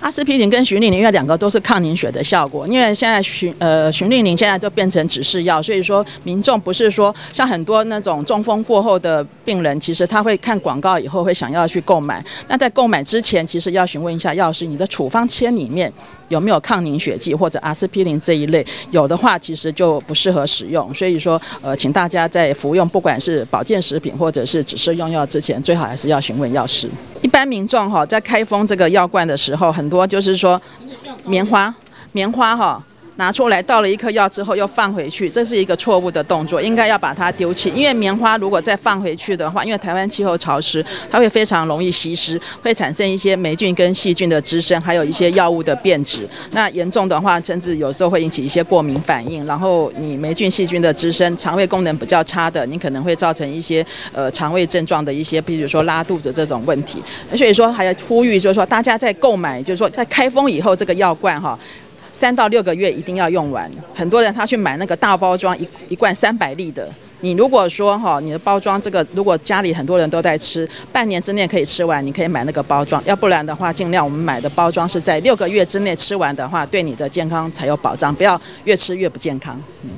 阿司匹林跟徐令宁，因为两个都是抗凝血的效果，因为现在徐呃徐令宁现在都变成指示药，所以说民众不是说像很多那种中风过后的病人，其实他会看广告以后会想要去购买。那在购买之前，其实要询问一下药师，你的处方签里面有没有抗凝血剂或者阿司匹林这一类，有的话其实就不适合使用。所以说呃，请大家在服用不管是保健食品或者是只是用药之前，最好还是要询问药师。一般民众哈在开封这个药罐的时候，很多就是说棉花，棉花哈。拿出来倒了一颗药之后又放回去，这是一个错误的动作，应该要把它丢弃。因为棉花如果再放回去的话，因为台湾气候潮湿，它会非常容易吸湿，会产生一些霉菌跟细菌的滋生，还有一些药物的变质。那严重的话，甚至有时候会引起一些过敏反应。然后你霉菌细菌的滋生，肠胃功能比较差的，你可能会造成一些呃肠胃症状的一些，比如说拉肚子这种问题。所以说还要呼吁，就是说大家在购买，就是说在开封以后这个药罐哈。三到六个月一定要用完。很多人他去买那个大包装一一罐三百粒的，你如果说哈，你的包装这个如果家里很多人都在吃，半年之内可以吃完，你可以买那个包装。要不然的话，尽量我们买的包装是在六个月之内吃完的话，对你的健康才有保障，不要越吃越不健康。嗯。